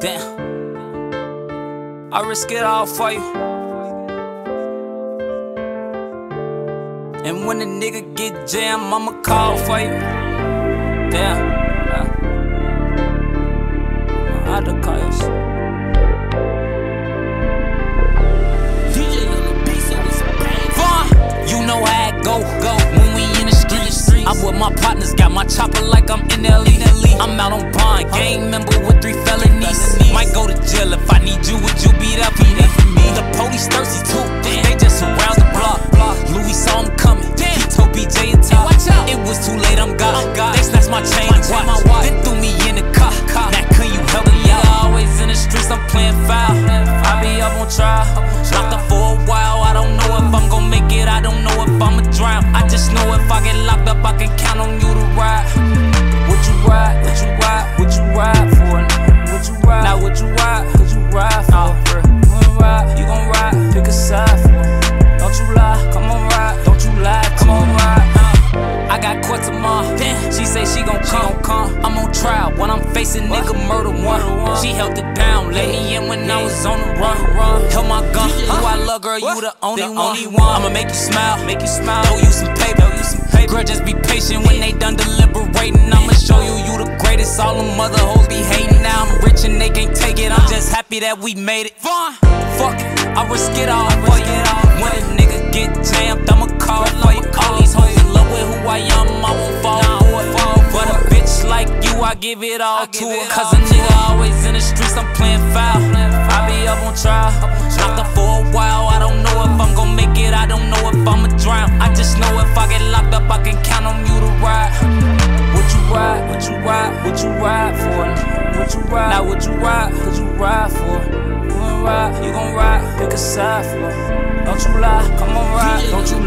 Damn. I risk it all for you. And when a nigga get jammed, I'ma call for you. Damn. You. DJ on the beat, so it's Von, you know how it go, go when we in the streets. I'm with my partners, got my chopper like I'm in LE. I'm out on bond, gang member with three felonies. Might go to jail if I need you. Would you be there for me? The police thirsty too. They just surround the block. Louis saw him coming. He told BJ and Top. It was too late. I'm gone. Oh, they snatched my chain and watch. Then threw me in the car. Now can you help me out? Always in the streets. I'm playing foul. I be up on trial. Locked up for a while. I don't know if I'm gonna make it. I don't know if I'ma drown. I just know if I get locked up, I can count on you say she gon' come. come. I'm on trial when I'm facing nigga murder one. She held it down, let me in when I was on the run. Held my gun. Who I love, girl, you the only one. I'ma make you smile, make you smile. Throw you some paper, throw you some paper. Girl, just be patient when they done deliberating. I'ma show you you the greatest. All them mother hoes be hating. Now I'm rich and they can't take it. I'm just happy that we made it. Fuck I give it all to her. Cause a nigga always in the streets, I'm playing foul. I be up on trial, locked up for a while. I don't know if I'm gonna make it, I don't know if I'ma drown. I just know if I get locked up, I can count on you to ride. Would you ride? Would you ride? Would you ride for? Would you ride? Now would you ride? Would you ride for? You gon' ride? You gon' ride? Pick a side for. Don't you lie? Come on ride. Don't you